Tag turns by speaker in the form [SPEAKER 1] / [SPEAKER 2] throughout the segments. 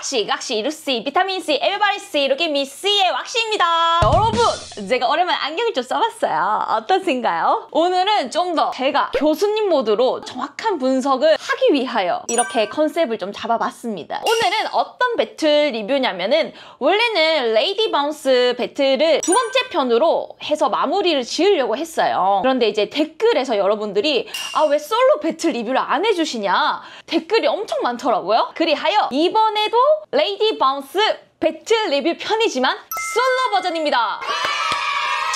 [SPEAKER 1] 왁씨, 각시, 루시, 비타민C, 에바리씨, 이렇게 미씨의 왁씨입니다. 여러분, 제가 오랜만에 안경을 좀 써봤어요. 어떠신가요? 오늘은 좀 더 제가 교수님 모드로 정확한 분석을 하기 위하여 이렇게 컨셉을 좀 잡아봤습니다. 오늘은 어떤 배틀 리뷰냐면은 원래는 레이디 바운스 배틀을 두 번째 편으로 해서 마무리를 지으려고 했어요. 그런데 이제 댓글에서 여러분들이 아 왜 솔로 배틀 리뷰를 안 해주시냐 댓글이 엄청 많더라고요. 그리하여 이번에도 레이디 바운스 배틀 리뷰 편이지만 솔로 버전입니다.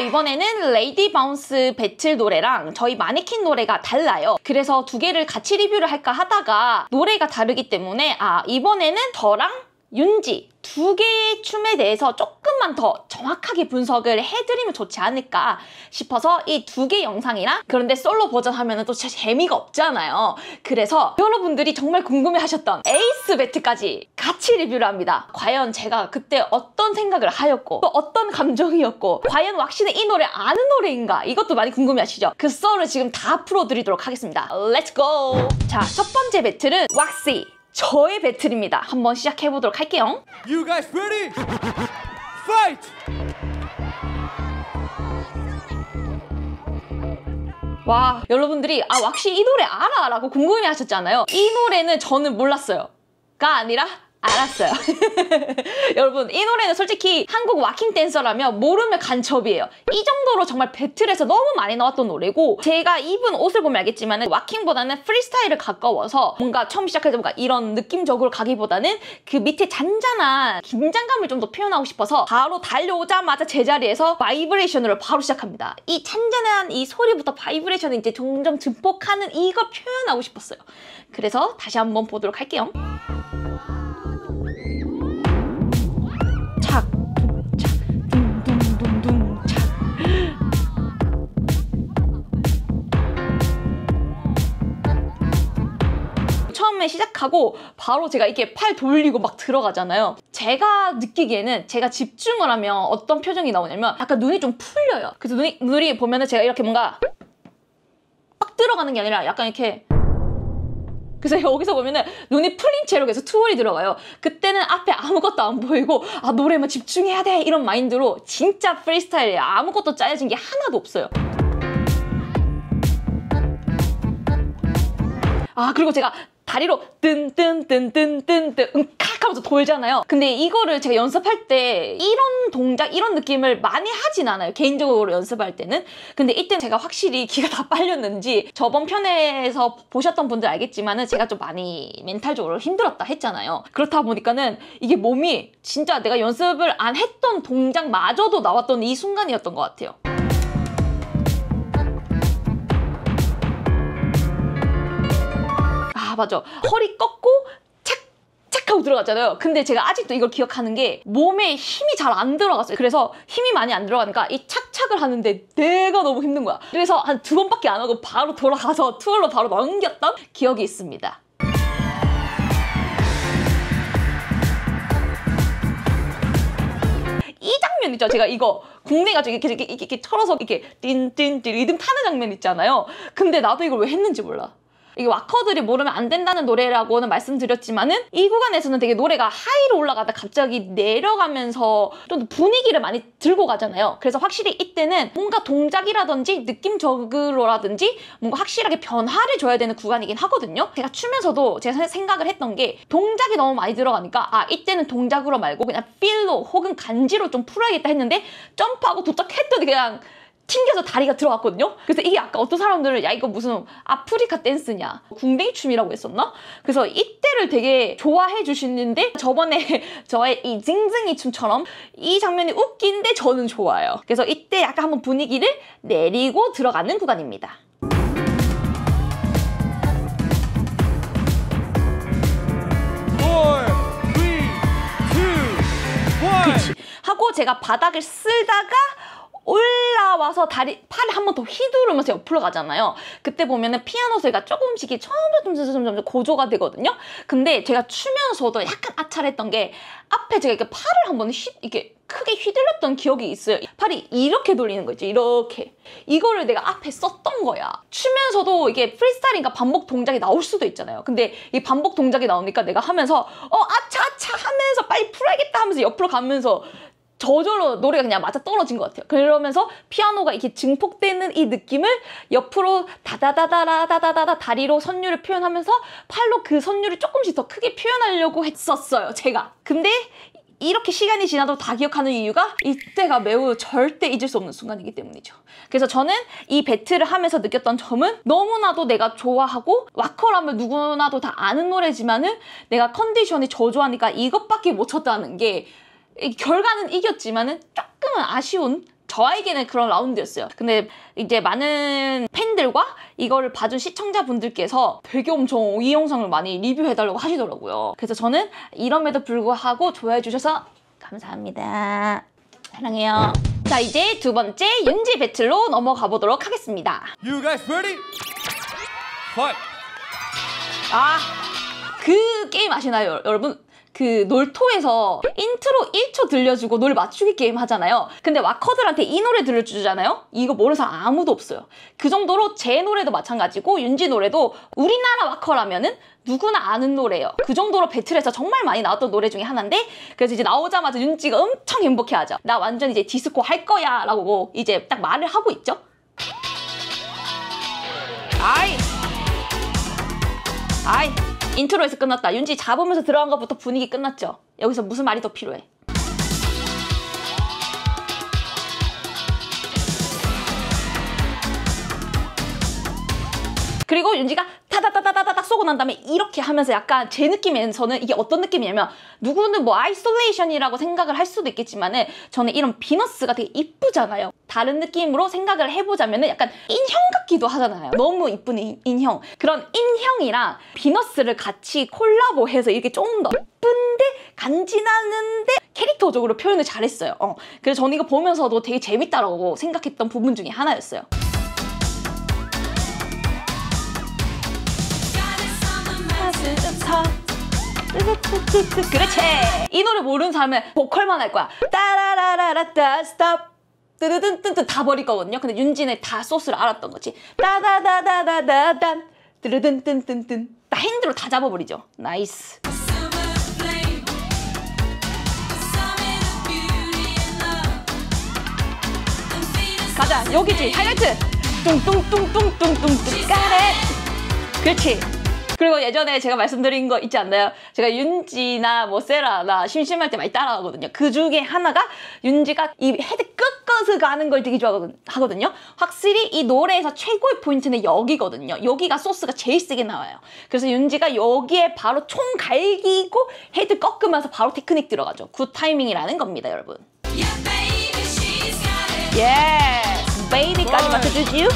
[SPEAKER 1] 이번에는 레이디 바운스 배틀 노래랑 저희 마네퀸 노래가 달라요. 그래서 두 개를 같이 리뷰를 할까 하다가 노래가 다르기 때문에 아 이번에는 저랑 윤지 두 개의 춤에 대해서 조금만 더 정확하게 분석을 해드리면 좋지 않을까 싶어서 이 두 개 영상이랑 그런데 솔로 버전 하면 또 재미가 없잖아요. 그래서 여러분들이 정말 궁금해하셨던 에이스 배틀까지 같이 리뷰를 합니다. 과연 제가 그때 어떤 생각을 하였고 또 어떤 감정이었고 과연 왁씨는 이 노래 아는 노래인가 이것도 많이 궁금해하시죠? 그 썰을 지금 다 풀어드리도록 하겠습니다. Let's go! 자, 첫 번째 배틀은 왁씨 저의 배틀입니다. 한번 시작해 보도록 할게요.
[SPEAKER 2] You guys ready? Fight!
[SPEAKER 1] 와 여러분들이 아 왁씨 이 노래 알아? 라고 궁금해 하셨잖아요. 이 노래는 저는 몰랐어요. 가 아니라 알았어요. 여러분 이 노래는 솔직히 한국 와킹 댄서라면 모르면 간첩이에요. 이 정도로 정말 배틀에서 너무 많이 나왔던 노래고 제가 입은 옷을 보면 알겠지만 와킹보다는 프리스타일을 가까워서 뭔가 처음 시작할 때 뭔가 이런 느낌적으로 가기보다는 그 밑에 잔잔한 긴장감을 좀 더 표현하고 싶어서 바로 달려오자마자 제자리에서 바이브레이션으로 바로 시작합니다. 이 잔잔한 이 소리부터 바이브레이션을 이제 점점 증폭하는 이걸 표현하고 싶었어요. 그래서 다시 한번 보도록 할게요. 처음에 시작하고 바로 제가 이렇게 팔 돌리고 막 들어가잖아요. 제가 느끼기에는 제가 집중을 하면 어떤 표정이 나오냐면 약간 눈이 좀 풀려요. 그래서 눈이, 눈이 보면은 제가 이렇게 뭔가 빡 들어가는 게 아니라 약간 이렇게 그래서 여기서 보면은 눈이 풀린 채로 계속 투월이 들어가요. 그때는 앞에 아무것도 안 보이고 아 노래만 집중해야 돼 이런 마인드로 진짜 프리스타일이에요. 아무것도 짜여진 게 하나도 없어요. 아 그리고 제가 다리로 뜬뜬뜬뜬뜬뜬 응칵 하면서 돌잖아요. 근데 이거를 제가 연습할 때 이런 동작, 이런 느낌을 많이 하진 않아요. 개인적으로 연습할 때는. 근데 이때는 제가 확실히 기가 다 빨렸는지 저번 편에서 보셨던 분들 알겠지만은 제가 좀 많이 멘탈적으로 힘들었다 했잖아요. 그렇다 보니까는 이게 몸이 진짜 내가 연습을 안 했던 동작마저도 나왔던 이 순간이었던 것 같아요. 아 맞아 허리 꺾고 착착 하고 들어갔잖아요. 근데 제가 아직도 이걸 기억하는 게 몸에 힘이 잘 안 들어갔어요. 그래서 힘이 많이 안 들어가니까 이 착착을 하는데 내가 너무 힘든 거야. 그래서 한 두 번밖에 안 하고 바로 돌아가서 투어로 바로 넘겼던 기억이 있습니다. 이 장면 있죠? 제가 이거 국내 가지고 이렇게 이렇게 이렇게, 이렇게 털어서 이렇게 띵띵띵 리듬 타는 장면 있잖아요. 근데 나도 이걸 왜 했는지 몰라 이게 와커들이 모르면 안 된다는 노래라고는 말씀드렸지만은 이 구간에서는 되게 노래가 하이로 올라가다 갑자기 내려가면서 좀 분위기를 많이 들고 가잖아요. 그래서 확실히 이때는 뭔가 동작이라든지 느낌적으로라든지 뭔가 확실하게 변화를 줘야 되는 구간이긴 하거든요. 제가 추면서도 제가 생각을 했던 게 동작이 너무 많이 들어가니까 아 이때는 동작으로 말고 그냥 필로 혹은 간지로 좀 풀어야겠다 했는데 점프하고 도착했더니 그냥 튕겨서 다리가 들어갔거든요. 그래서 이게 아까 어떤 사람들은 야 이거 무슨 아프리카 댄스냐 궁뎅이 춤이라고 했었나? 그래서 이때를 되게 좋아해 주시는데 저번에 저의 이 징징이 춤처럼 이 장면이 웃긴데 저는 좋아요. 그래서 이때 약간 한번 분위기를 내리고 들어가는 구간입니다. 하고 제가 바닥을 쓸다가 올라와서 다리 팔을 한 번 더 휘두르면서 옆으로 가잖아요. 그때 보면은 피아노 소리가 조금씩 점점 점점 점점 고조가 되거든요. 근데 제가 추면서도 약간 아차했던 게 앞에 제가 이렇게 팔을 한번 휘 이렇게 크게 휘둘렀던 기억이 있어요. 팔이 이렇게 돌리는 거 있죠. 이렇게. 이거를 내가 앞에 썼던 거야. 추면서도 이게 프리스타일인가 반복 동작이 나올 수도 있잖아요. 근데 이 반복 동작이 나오니까 내가 하면서 어 아차 아차 한 빨리 풀어야겠다 하면서 옆으로 가면서 저절로 노래가 그냥 맞아 떨어진 것 같아요. 그러면서 피아노가 이렇게 증폭되는 이 느낌을 옆으로 다다다다라다다다 다리로 선율을 표현하면서 팔로 그 선율을 조금씩 더 크게 표현하려고 했었어요. 제가. 근데 이렇게 시간이 지나도 다 기억하는 이유가 이때가 매우 절대 잊을 수 없는 순간이기 때문이죠. 그래서 저는 이 배틀을 하면서 느꼈던 점은 너무나도 내가 좋아하고 와커라면 누구나도 다 아는 노래지만은 내가 컨디션이 저조하니까 이것밖에 못 쳤다는 게이 결과는 이겼지만은 조금은 아쉬운 저에게는 그런 라운드였어요. 근데 이제 많은 팬들과 이거를 봐준 시청자분들께서 되게 엄청 이 영상을 많이 리뷰해달라고 하시더라고요. 그래서 저는 이럼에도 불구하고 좋아해주셔서 감사합니다. 사랑해요. 자, 이제 두 번째 윤지 배틀로 넘어가 보도록 하겠습니다.
[SPEAKER 2] You guys ready? Fight.
[SPEAKER 1] 아, 그 게임 아시나요, 여러분? 그 놀토에서 인트로 1초 들려주고 노래 맞추기 게임 하잖아요. 근데 와커들한테 이 노래 들려주잖아요? 이거 모르는 사람 아무도 없어요. 그 정도로 제 노래도 마찬가지고 윤지 노래도 우리나라 와커라면은 누구나 아는 노래예요. 그 정도로 배틀에서 정말 많이 나왔던 노래 중에 하나인데 그래서 이제 나오자마자 윤지가 엄청 행복해하죠. 나 완전 이제 디스코 할 거야 라고 이제 딱 말을 하고 있죠. 아이 아이 인트로에서 끝났다. 윤지 잡으면서 들어간 것부터 분위기 끝났죠. 여기서 무슨 말이 더 필요해? 그리고 윤지가 타다다다다닥 쏘고 난 다음에 이렇게 하면서 약간 제 느낌에서는 이게 어떤 느낌이냐면 누구는 뭐 isolation이라고 생각을 할 수도 있겠지만은 저는 이런 비너스가 되게 이쁘잖아요. 다른 느낌으로 생각을 해보자면은 약간 인형 같기도 하잖아요. 너무 이쁜 인, 인형. 그런 인형이랑 비너스를 같이 콜라보해서 이렇게 조금 더 이쁜데 간지나는데 캐릭터적으로 표현을 잘했어요. 어. 그래서 저는 이거 보면서도 되게 재밌다라고 생각했던 부분 중에 하나였어요. 그렇지. 이 노래 모르는 사람은 보컬만 할 거야. 따라라라라따 스톱 뜨르든뜬뜨 다 버릴 거거든요. 근데 윤진의 다 소스를 알았던 거지. 따다다다다다단 뜨르든뜬뜬뜬. 다 hand로 다 잡아버리죠. Nice. 가자. 여기지. 하이라이트. 뚱뚱뚱뚱뚱뚱뚱. 까레. 그렇지 그리고 예전에 제가 말씀드린 거 있지 않나요? 제가 윤지나 뭐 세라나 심심할 때 많이 따라하거든요. 그 중에 하나가 윤지가 이 head 끝끝을 가는 걸 되게 좋아하거든요. 확실히 이 노래에서 최고의 포인트는 여기거든요. 여기가 소스가 제일 세게 나와요. 그래서 윤지가 여기에 바로 총 갈기고 head 꺾으면서 바로 테크닉 들어가죠. Good timing이라는 겁니다, 여러분. Yes! Baby까지 맞춰주지요?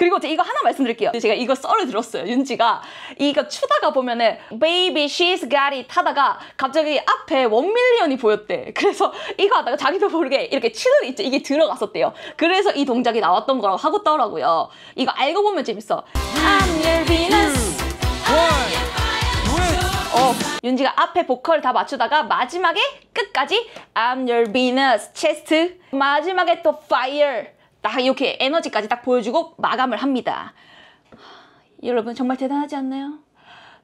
[SPEAKER 1] 그리고 제가 이거 하나 말씀드릴게요. 제가 이거 썰을 들었어요. 윤지가 이거 추다가 보면은 Baby She's Got It 하다가 갑자기 앞에 원밀리언이 보였대. 그래서 이거 하다가 자기도 모르게 이렇게 치는 있죠. 이게 들어갔었대요. 그래서 이 동작이 나왔던 거라고 하고더라고요. 이거 알고 보면 재밌어. I'm your Venus. 어, 윤지가 앞에 보컬 다 맞추다가 마지막에 끝까지 I'm your Venus, chest 마지막에 또 fire 딱 이렇게 에너지까지 딱 보여주고 마감을 합니다. 여러분 정말 대단하지 않나요?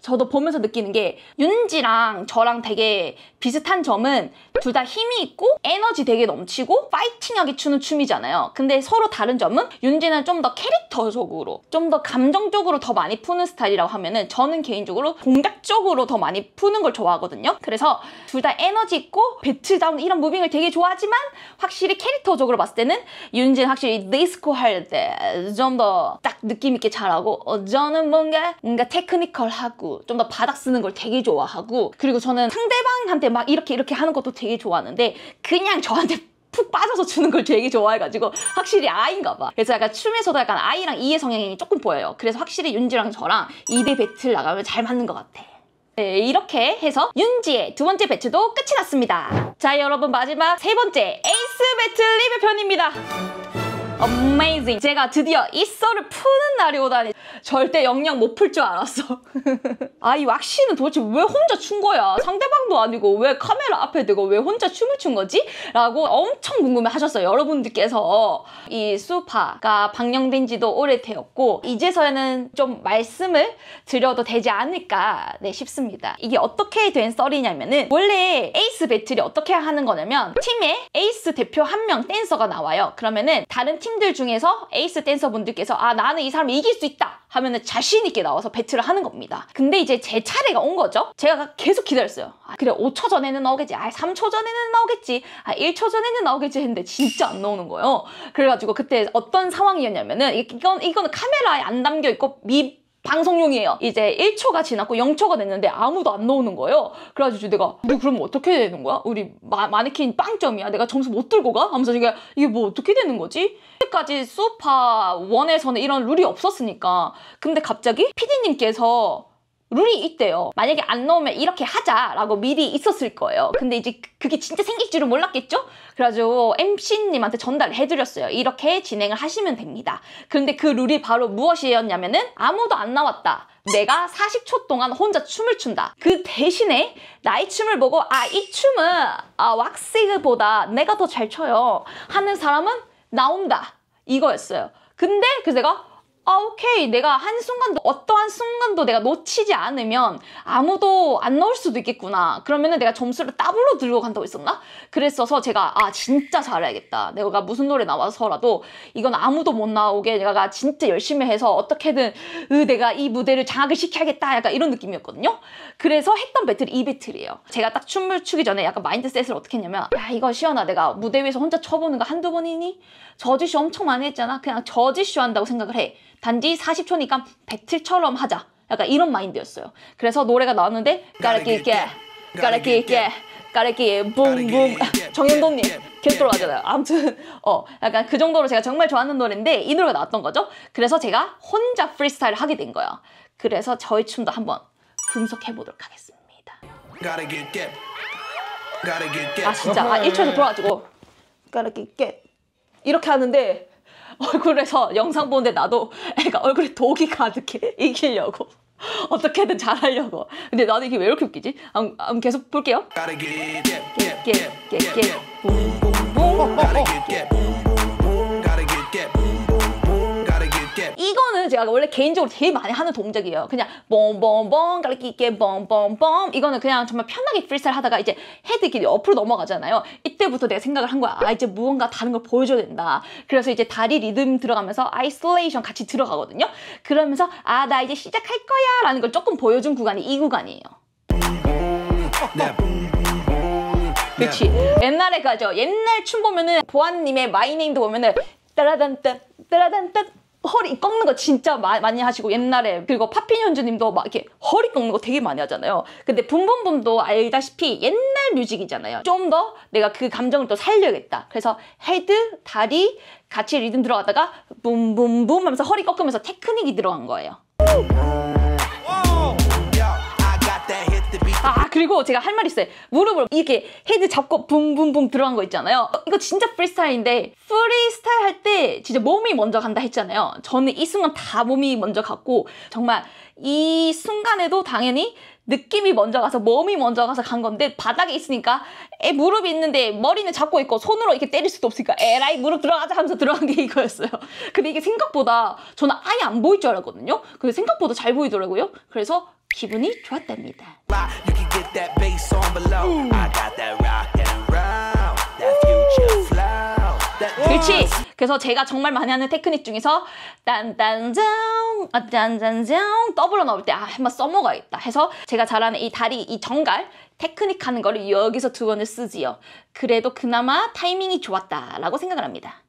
[SPEAKER 1] 저도 보면서 느끼는 게 윤지랑 저랑 되게 비슷한 점은 둘 다 힘이 있고 에너지 되게 넘치고 파이팅하게 추는 춤이잖아요. 근데 서로 다른 점은 윤지는 좀 더 캐릭터적으로 좀 더 감정적으로 더 많이 푸는 스타일이라고 하면은 저는 개인적으로 공격적으로 더 많이 푸는 걸 좋아하거든요. 그래서 둘 다 에너지 있고 배틀다운 이런 무빙을 되게 좋아하지만 확실히 캐릭터적으로 봤을 때는 윤지는 확실히 디스코 할 때 좀 더 딱 느낌 있게 잘하고 어, 저는 뭔가 뭔가 테크니컬하고 좀 더 바닥 쓰는 걸 되게 좋아하고 그리고 저는 상대방한테 막 이렇게 이렇게 하는 것도 되게 좋아하는데 그냥 저한테 푹 빠져서 추는 걸 되게 좋아해가지고 확실히 아이인가 봐. 그래서 약간 춤에서도 약간 아이랑 이의 성향이 조금 보여요. 그래서 확실히 윤지랑 저랑 2대 배틀 나가면 잘 맞는 것 같아. 네, 이렇게 해서 윤지의 두 번째 배틀도 끝이 났습니다. 자, 여러분 마지막 세 번째 에이스 배틀 리뷰 편입니다. Amazing. 제가 드디어 이 썰을 푸는 날이 오다니 절대 영영 못 풀 줄 알았어. 아, 이 왁시는 도대체 왜 혼자 춘 거야? 상대방도 아니고 왜 카메라 앞에 대고 왜 혼자 춤을 춘 거지? 라고 엄청 궁금해 하셨어요. 여러분들께서. 이 스우파가 방영된 지도 오래되었고 이제서야는 좀 말씀을 드려도 되지 않을까 네, 싶습니다. 이게 어떻게 된 썰이냐면은 원래 에이스 배틀이 어떻게 하는 거냐면 팀에 에이스 대표 한 명 댄서가 나와요. 그러면은 다른 팀들 중에서 에이스 댄서분들께서 아 나는 이 사람을 이길 수 있다 하면은 자신 있게 나와서 배틀을 하는 겁니다. 근데 이제 제 차례가 온 거죠. 제가 계속 기다렸어요. 아, 그래 5초 전에는 나오겠지. 아 3초 전에는 나오겠지. 아 1초 전에는 나오겠지 했는데 진짜 안 나오는 거예요. 그래가지고 그때 어떤 상황이었냐면은 이- 이건 이거는 카메라에 안 담겨 있고 미 방송용이에요. 이제 1초가 지났고 0초가 됐는데 아무도 안 나오는 거예요. 그래가지고 내가 우리 그럼 어떻게 되는 거야? 우리 마, 마네킹 빵점이야. 내가 점수 못 들고 가? 하면서 이게 이게 뭐 어떻게 되는 거지? 까지 수파 1에서는 이런 룰이 없었으니까. 근데 갑자기 PD님께서 룰이 있대요. 만약에 안 나오면 이렇게 하자라고 미리 있었을 거예요. 근데 이제 그- 그게 진짜 생길 줄은 몰랐겠죠? 그래가지고 MC님한테 전달을 해드렸어요. 이렇게 진행을 하시면 됩니다. 그런데 그 룰이 바로 무엇이었냐면은 아무도 안 나왔다. 내가 40초 동안 혼자 춤을 춘다. 그 대신에 나의 춤을 보고 아 이 춤은 아 왁씨보다 내가 더 잘 춰요 하는 사람은 나온다. 이거였어요. 근데 그래서 내가 아, 오케이. 내가 한순간도, 어떠한 순간도 내가 놓치지 않으면 아무도 안 나올 수도 있겠구나. 그러면은 내가 점수를 더블로 들고 간다고 했었나? 그랬어서 제가, 아, 진짜 잘해야겠다. 내가 무슨 노래 나와서라도 이건 아무도 못 나오게 내가 진짜 열심히 해서 어떻게든, 으, 내가 이 무대를 장악을 시켜야겠다. 약간 이런 느낌이었거든요. 그래서 했던 배틀이 이 배틀이에요. 제가 딱 춤을 추기 전에 약간 mindset을 어떻게 했냐면, 야, 이거 시연아. 내가 무대 위에서 혼자 춰보는 거 한두 번이니? 저지쇼 엄청 많이 했잖아. 그냥 저지쇼 한다고 생각을 해. 단지 40초니까 배틀처럼 하자. 약간 이런 마인드였어요. 그래서 노래가 나왔는데 까르끼게 까르끼게 까르끼 붕붕 정현돈님 계속 들어가잖아요. 아무튼 어 약간 그 정도로 제가 정말 좋아하는 노래인데 이 노래가 나왔던 거죠. 그래서 제가 혼자 프리스타일을 하게 된 거예요. 그래서 저희 춤도 한번 분석해 보도록 하겠습니다. 아 진짜 아 1초에서 돌아가지고 까르끼게 이렇게 하는데 얼굴에서 영상 보는데 나도 애가 얼굴에 독이 가득해. 이기려고. 어떻게든 잘하려고. 근데 나도 이게 왜 이렇게 웃기지? 한번, 한번 계속 볼게요. 깨깨깨깨 이거는 제가 원래 개인적으로 되게 많이 하는 동작이에요. 그냥 뻥뻥뻥 가르키 있게 뻥뻥뻥 이거는 그냥 정말 편하게 프리스타일 하다가 이제 헤드길이 옆으로 넘어가잖아요. 이때부터 내가 생각을 한 거야. 아 이제 무언가 다른 걸 보여줘야 된다. 그래서 이제 다리 리듬 들어가면서 isolation 같이 들어가거든요. 그러면서 아 나 이제 시작할 거야 라는 걸 조금 보여준 구간이 이 구간이에요. 그렇지. 옛날에 그 가요. 옛날 춤 보면은 보아님의 My Name도 보면은 따라단따 따라단따 허리 꺾는 거 진짜 마- 많이 하시고 옛날에 그리고 팝핀 현준님도 막 이렇게 허리 꺾는 거 되게 많이 하잖아요. 근데 붐붐붐도 알다시피 옛날 뮤직이잖아요. 좀 더 내가 그 감정을 또 살려야겠다. 그래서 헤드, 다리 같이 리듬 들어가다가 붐붐붐 하면서 허리 꺾으면서 테크닉이 들어간 거예요. 아 그리고 제가 할 말 있어요. 무릎을 이렇게 헤드 잡고 붕붕붕 들어간 거 있잖아요. 어, 이거 진짜 프리스타일인데 프리스타일 할 때 진짜 몸이 먼저 간다 했잖아요. 저는 이 순간 다 몸이 먼저 갔고 정말 이 순간에도 당연히 느낌이 먼저 가서 몸이 먼저 가서 간 건데 바닥에 있으니까 에 무릎이 있는데 머리는 잡고 있고 손으로 이렇게 때릴 수도 없으니까 에라이 무릎 들어가자 하면서 들어간 게 이거였어요. 근데 이게 생각보다 저는 아예 안 보일 줄 알았거든요. 근데 생각보다 잘 보이더라고요. 그래서 기분이 좋았답니다.
[SPEAKER 3] Rock, That
[SPEAKER 1] 그렇지. 그래서 제가 정말 많이 하는 테크닉 중에서 딴딴짱, 아, 짠짠짱 더블로 나올 때 아, 한번 써먹어야겠다 해서 제가 잘하는 이 다리, 이 정갈 테크닉 하는 거를 여기서 두 번을 쓰지요. 그래도 그나마 타이밍이 좋았다라고 생각을 합니다.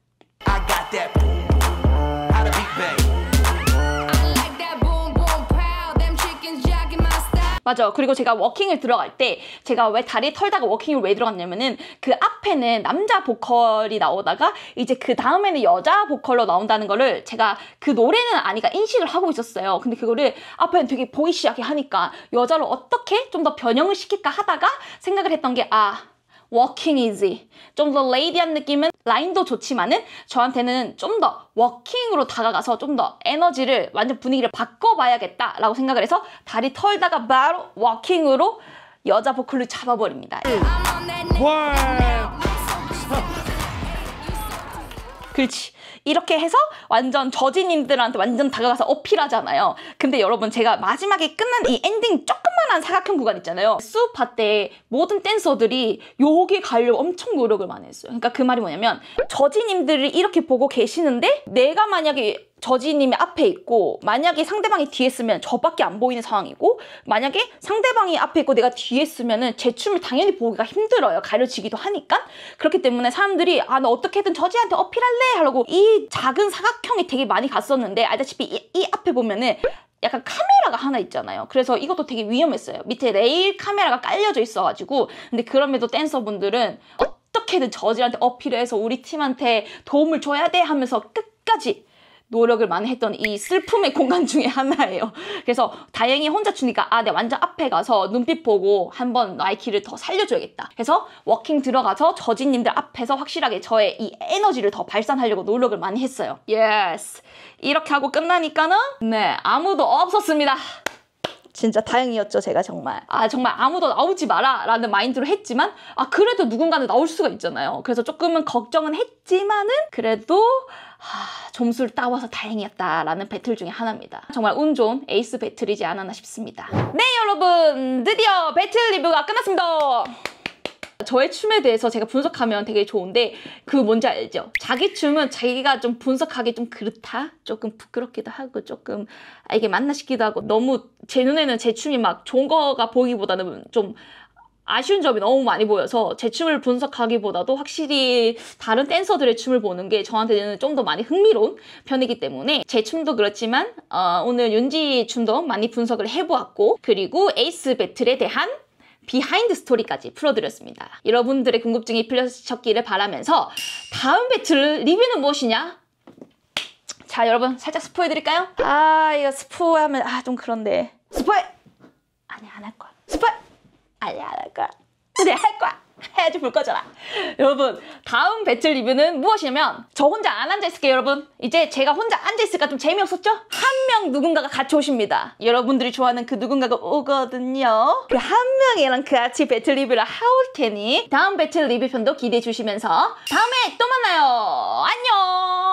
[SPEAKER 1] 맞아. 그리고 제가 워킹을 들어갈 때 제가 왜 다리 털다가 워킹을 왜 들어갔냐면은 그 앞에는 남자 보컬이 나오다가 이제 그 다음에는 여자 보컬로 나온다는 거를 제가 그 노래는 아니까 인식을 하고 있었어요. 근데 그거를 앞에는 되게 보이시하게 하니까 여자로 어떻게 좀 더 변형을 시킬까 하다가 생각을 했던 게 아, 워킹이지. 좀더 레이디한 느낌은 라인도 좋지만은 저한테는 좀 더 워킹으로 다가가서 좀 더 에너지를 완전 분위기를 바꿔봐야겠다라고 생각을 해서 다리 털다가 바로 워킹으로 여자 보컬을 잡아버립니다. 그렇지. 이렇게 해서 완전 저지님들한테 완전 다가가서 어필하잖아요. 근데 여러분 제가 마지막에 끝난 이 엔딩 조그만한 사각형 구간 있잖아요. 수업할 때 모든 댄서들이 여기 가려고 엄청 노력을 많이 했어요. 그러니까 그 말이 뭐냐면 저지님들을 이렇게 보고 계시는데 내가 만약에 저지님이 앞에 있고 만약에 상대방이 뒤에 있으면 저밖에 안 보이는 상황이고 만약에 상대방이 앞에 있고 내가 뒤에 있으면은 제 춤을 당연히 보기가 힘들어요 가려지기도 하니까 그렇기 때문에 사람들이 아 나 어떻게든 저지한테 어필할래 하려고 이 작은 사각형이 되게 많이 갔었는데 알다시피 이, 이 앞에 보면은 약간 카메라가 하나 있잖아요. 그래서 이것도 되게 위험했어요. 밑에 레일 카메라가 깔려져 있어가지고. 근데 그럼에도 댄서분들은 어떻게든 저지한테 어필해서 우리 팀한테 도움을 줘야 돼 하면서 끝까지 노력을 많이 했던 이 스우파의 구간 중에 하나예요. 그래서 다행히 혼자 추니까 아, 내가 완전 앞에 가서 눈빛 보고 한번 나 이 끼를 더 살려줘야겠다. 그래서 워킹 들어가서 judge님들 앞에서 확실하게 저의 이 에너지를 더 발산하려고 노력을 많이 했어요. Yes. 이렇게 하고 끝나니까는 네, 아무도 없었습니다. 진짜 다행이었죠, 제가 정말. 아, 정말 아무도 나오지 마라 라는 마인드로 했지만, 아, 그래도 누군가는 나올 수가 있잖아요. 그래서 조금은 걱정은 했지만은, 그래도, 하, 점수를 따와서 다행이었다라는 배틀 중에 하나입니다. 정말 운 좋은 에이스 배틀이지 않았나 싶습니다. 네, 여러분! 드디어 배틀 리뷰가 끝났습니다! 저의 춤에 대해서 제가 분석하면 되게 좋은데 그 뭔지 알죠? 자기 춤은 자기가 좀 분석하기 좀 그렇다? 조금 부끄럽기도 하고 조금 아, 이게 맞나 싶기도 하고 너무 제 눈에는 제 춤이 막 좋은 거가 보이기보다는 좀 아쉬운 점이 너무 많이 보여서 제 춤을 분석하기보다도 확실히 다른 댄서들의 춤을 보는 게 저한테는 좀 더 많이 흥미로운 편이기 때문에 제 춤도 그렇지만 어, 오늘 윤지 춤도 많이 분석을 해보았고 그리고 에이스 배틀에 대한 비하인드 스토리까지 풀어드렸습니다. 여러분들의 궁금증이 풀려졌기를 바라면서 다음 배틀 리뷰는 무엇이냐? 자 여러분 살짝 스포해드릴까요? 아 이거 스포하면 아 좀 그런데 스포해! 아니 안 할 거야! 아니 안할 거야. 근데 할 거야. 해야지 볼 거잖아. 여러분 다음 배틀 리뷰는 무엇이냐면 저 혼자 안 앉아있을게요 여러분. 이제 제가 혼자 앉아있으니까 좀 재미없었죠? 한 명 누군가가 같이 오십니다. 여러분들이 좋아하는 그 누군가가 오거든요. 그 한 명이랑 같이 배틀 리뷰를 해올 테니 다음 배틀 리뷰편도 기대해 주시면서 다음에 또 만나요. 안녕